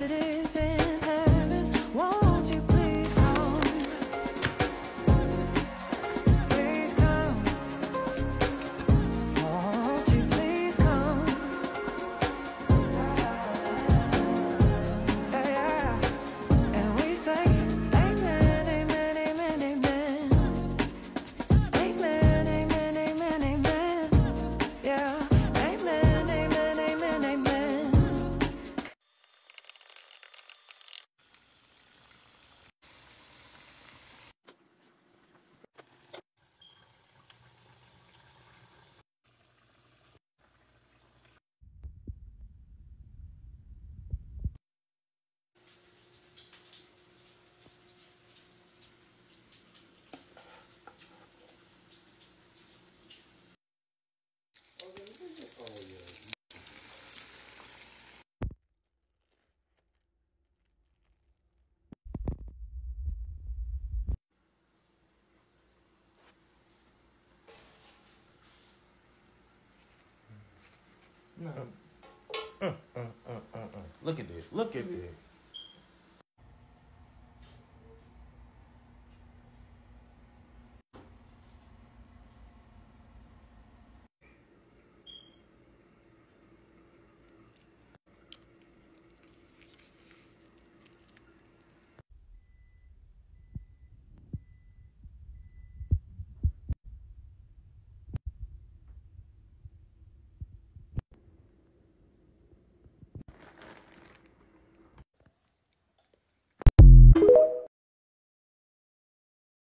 It is in heaven. No. Uh uh uh, uh, uh, uh, Look at this. Look at this.